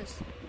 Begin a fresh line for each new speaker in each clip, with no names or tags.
this?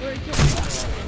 Where he killed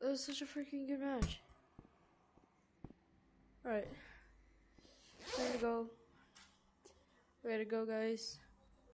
It was such a freaking good match. Alright. Way to go. Way to go, guys.